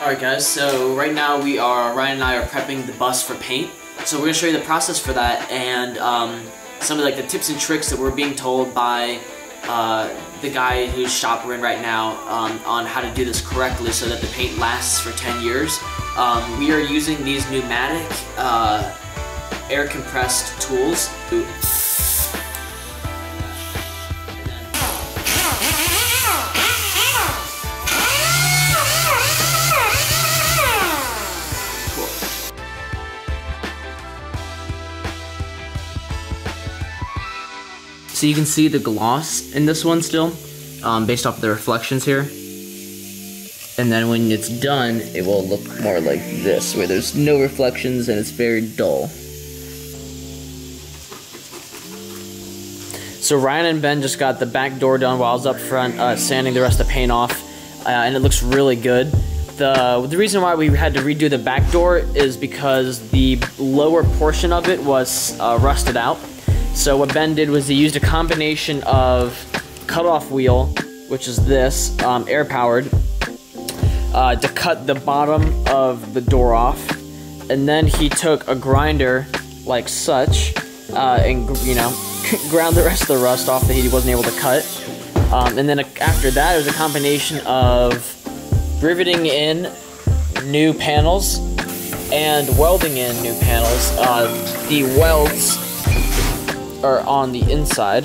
Alright guys, so right now we are, Ryan and I are prepping the bus for paint. So we're going to show you the process for that and um, some of like the tips and tricks that we're being told by uh, the guy whose shop we're in right now um, on how to do this correctly so that the paint lasts for 10 years. Um, we are using these pneumatic uh, air compressed tools. So you can see the gloss in this one still, um, based off the reflections here. And then when it's done, it will look more like this, where there's no reflections and it's very dull. So Ryan and Ben just got the back door done while I was up front uh, sanding the rest of the paint off, uh, and it looks really good. The, the reason why we had to redo the back door is because the lower portion of it was uh, rusted out. So what Ben did was he used a combination of cutoff wheel, which is this, um, air powered, uh, to cut the bottom of the door off. And then he took a grinder like such, uh, and you know, ground the rest of the rust off that he wasn't able to cut. Um, and then after that, it was a combination of riveting in new panels and welding in new panels. Uh, the welds are on the inside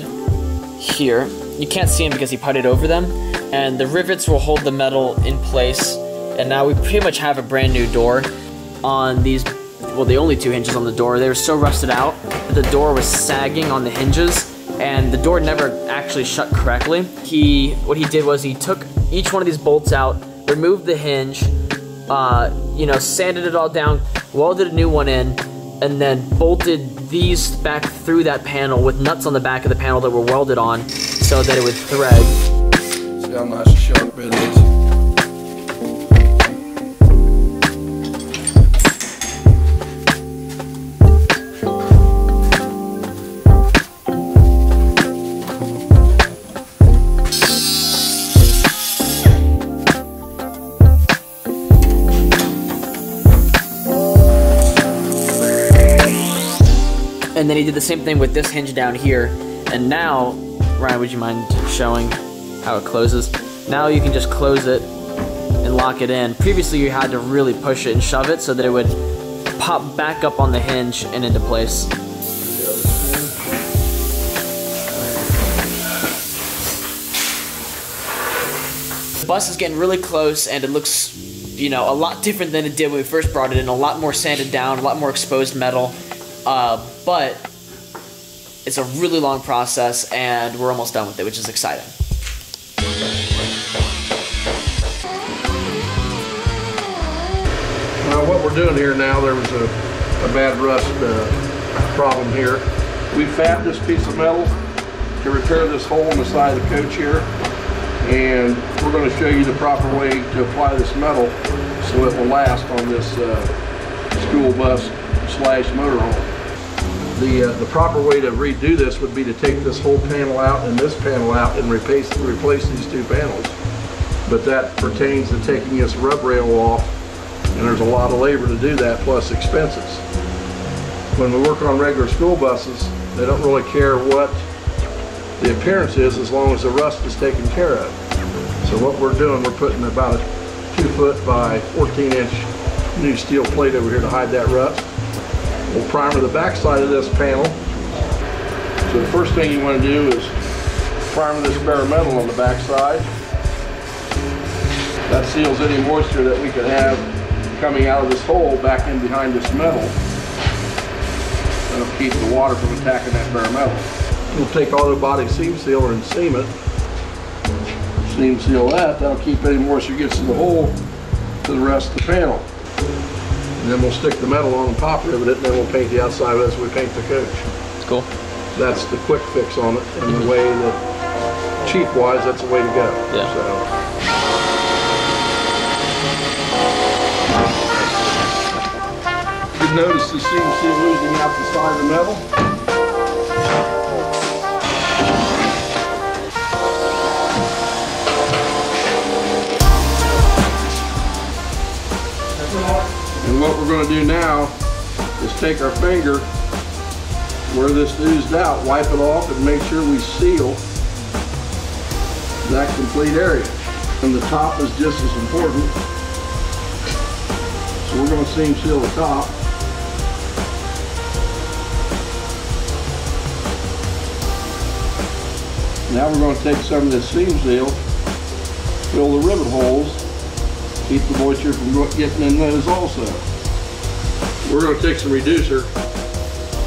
here. You can't see them because he putted over them. And the rivets will hold the metal in place. And now we pretty much have a brand new door on these, well, the only two hinges on the door. They were so rusted out that the door was sagging on the hinges and the door never actually shut correctly. He, what he did was he took each one of these bolts out, removed the hinge, uh, you know, sanded it all down, welded a new one in, and then bolted these back through that panel with nuts on the back of the panel that were welded on so that it would thread. See sharp it is. Did the same thing with this hinge down here. And now, Ryan, would you mind showing how it closes? Now you can just close it and lock it in. Previously you had to really push it and shove it so that it would pop back up on the hinge and into place. The bus is getting really close and it looks, you know, a lot different than it did when we first brought it in. A lot more sanded down, a lot more exposed metal. Uh, but it's a really long process and we're almost done with it, which is exciting. Now what we're doing here now, there was a, a bad rust uh, problem here. We fabbed this piece of metal to repair this hole in the side of the coach here. And we're going to show you the proper way to apply this metal so it will last on this uh, school bus slash motorhome the uh, the proper way to redo this would be to take this whole panel out and this panel out and replace replace these two panels. But that pertains to taking this rub rail off, and there's a lot of labor to do that plus expenses. When we work on regular school buses, they don't really care what the appearance is as long as the rust is taken care of. So what we're doing, we're putting about a two foot by 14 inch new steel plate over here to hide that rust. We'll primer the back side of this panel. So the first thing you want to do is primer this bare metal on the back side. That seals any moisture that we could have coming out of this hole back in behind this metal. That'll keep the water from attacking that bare metal. We'll take auto body seam sealer and seam it. Seam seal that, that'll keep any moisture gets to the hole to the rest of the panel. And then we'll stick the metal on the top rivet it, and then we'll paint the outside of it as we paint the coach. It's cool. That's the quick fix on it, and the way that, cheap-wise, that's the way to go. Yeah. So. You notice the seam seal losing out the side of the metal. We're going to do now is take our finger where this oozed out, wipe it off and make sure we seal that complete area. And the top is just as important. So we're going to seam seal the top. Now we're going to take some of this seam seal, fill the rivet holes, keep the moisture from getting in those also. We're going to take some reducer,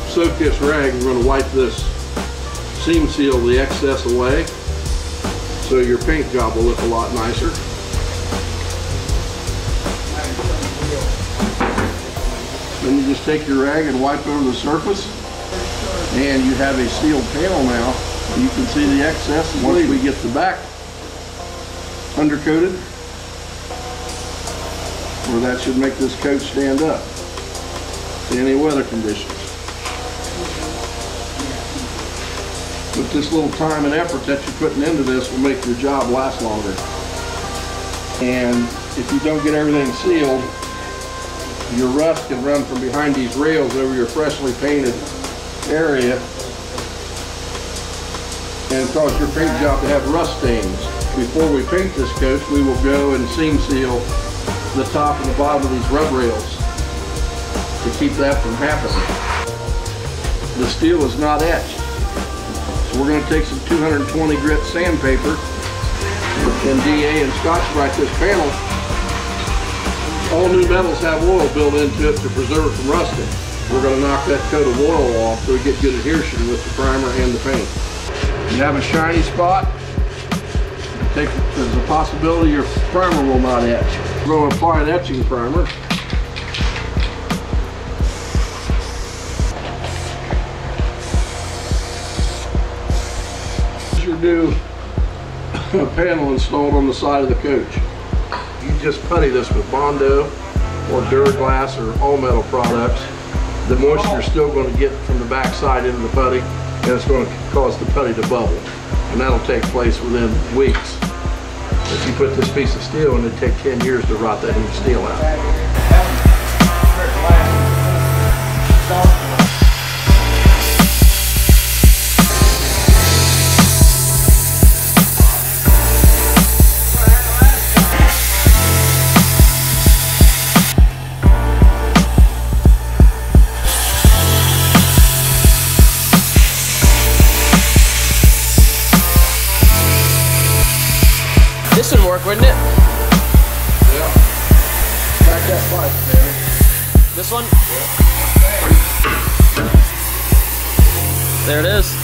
soak this rag, we're going to wipe this seam seal the excess away so your paint job will look a lot nicer. Then you just take your rag and wipe over the surface and you have a sealed panel now. You can see the excess once we get the back undercoated where that should make this coat stand up in any weather conditions. But this little time and effort that you're putting into this will make your job last longer. And if you don't get everything sealed, your rust can run from behind these rails over your freshly painted area and cause your paint job to have rust stains. Before we paint this coat, we will go and seam seal the top and the bottom of these rub rails to keep that from happening. The steel is not etched. So we're going to take some 220 grit sandpaper and DA and Scotch-Brite this panel. All new metals have oil built into it to preserve it from rusting. We're going to knock that coat of oil off so we get good adhesion with the primer and the paint. You have a shiny spot, take, there's a possibility your primer will not etch. To apply an etching primer. your new panel installed on the side of the coach. You just putty this with Bondo or Duraglass or all metal products. The moisture is still going to get from the back side into the putty and it's going to cause the putty to bubble. And that'll take place within weeks. Put this piece of steel and it'd take 10 years to rot that steel out. This would work, wouldn't it? Yeah. Back that man. This one? There it is.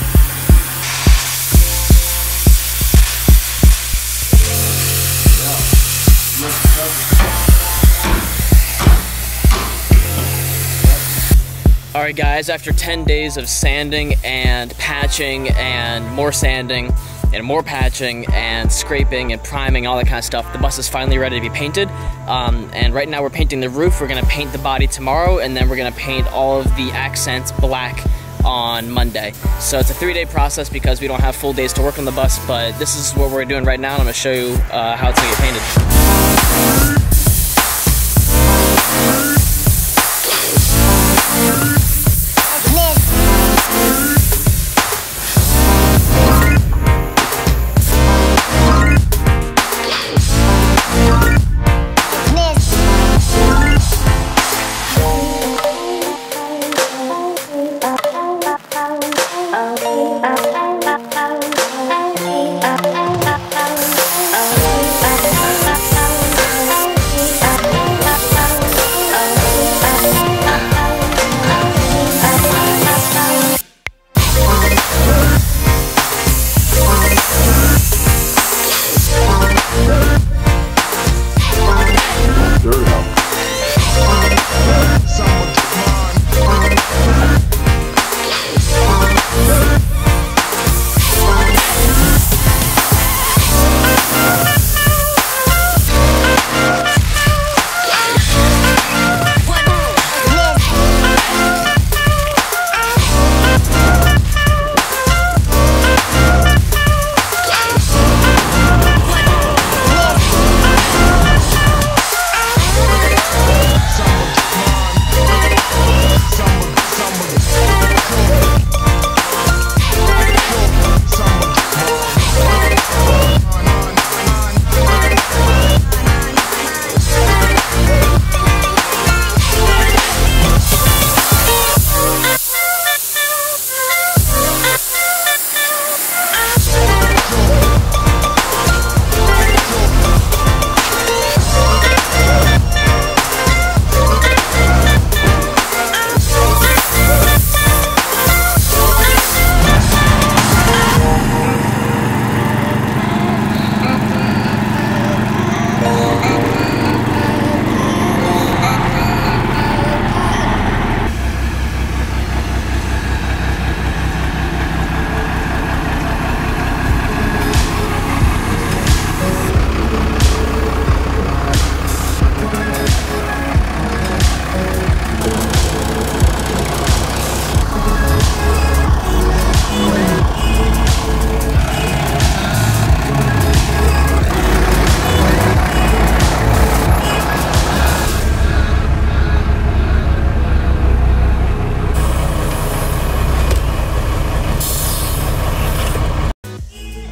Alright guys, after 10 days of sanding and patching and more sanding and more patching and scraping and priming, all that kind of stuff, the bus is finally ready to be painted. Um, and right now we're painting the roof, we're gonna paint the body tomorrow, and then we're gonna paint all of the accents black on Monday. So it's a three day process because we don't have full days to work on the bus, but this is what we're doing right now, and I'm gonna show you uh, how it's gonna get painted.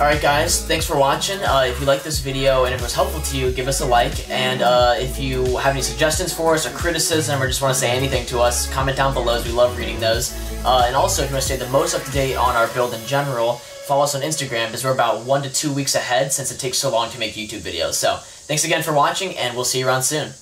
Alright guys, thanks for watching. Uh, if you like this video and if it was helpful to you, give us a like. And uh, if you have any suggestions for us or criticism or just want to say anything to us, comment down below as we love reading those. Uh, and also, if you want to stay the most up to date on our build in general, follow us on Instagram because we're about one to two weeks ahead since it takes so long to make YouTube videos. So, thanks again for watching and we'll see you around soon.